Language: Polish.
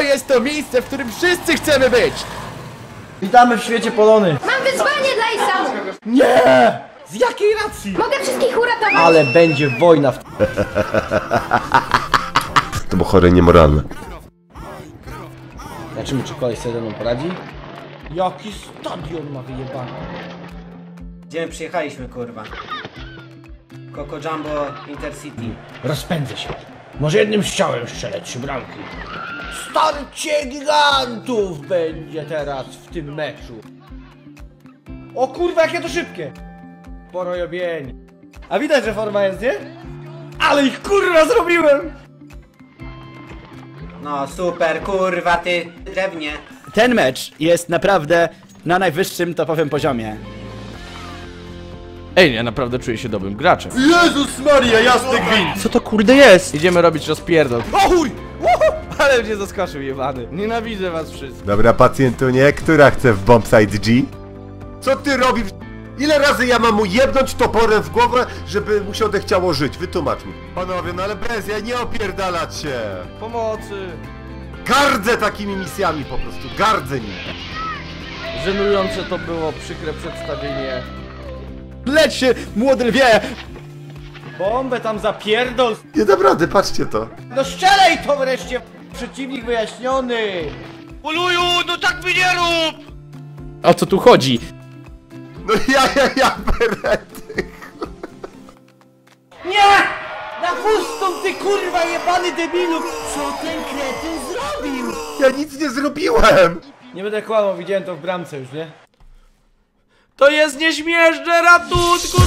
To jest to miejsce, w którym wszyscy chcemy być! Witamy w świecie Polony. Mam wyzwanie dla Isamu! Nie! Z jakiej racji? Mogę wszystkich uratować! Ale będzie wojna w... To było chore niemoralne. Zobaczymy, czy koleś sobie ze mną poradzi. Jaki stadion ma wyjebany. Gdzie my przyjechaliśmy, kurwa? Coco Jumbo Intercity. Rozpędzę się. Może jednym strzałem strzelę trzy bramki. Starcie gigantów będzie teraz w tym meczu. O kurwa, jakie to szybkie! Porojobieni. A widać, że forma jest, nie? Ale ich kurwa zrobiłem! No super, kurwa, ty drewnie. Ten mecz jest naprawdę na najwyższym topowym poziomie. Ej, ja naprawdę czuję się dobrym graczem. Jezus Maria, jasny gwint! Co to kurde jest? Idziemy robić rozpierdol. O chuj! Uhu! Ale mnie zaskoczył jebany. Nienawidzę was wszystkich. Dobra, pacjentunie, która chce w Bombsite G? Co ty robisz? Ile razy ja mam mu jebnąć toporem w głowę, żeby mu się odechciało żyć? Wytłumacz mi. Panowie, no ale bez, ja nie opierdalać się. Pomocy! Gardzę takimi misjami po prostu, gardzę nimi. Żenujące to było, przykre przedstawienie. Leć się, młody lwie! Bombę tam zapierdol! Nie dam rady, patrzcie to. No strzelaj to wreszcie! Przeciwnik wyjaśniony! O co tu chodzi? No ja, ja, ja, berety. Nie! Na pustą ty kurwa jebany debilu! Co ten kretyn zrobił? Ja nic nie zrobiłem. Nie będę kłamał, widziałem to w bramce już, nie? To jest nieśmieszne, ratunku!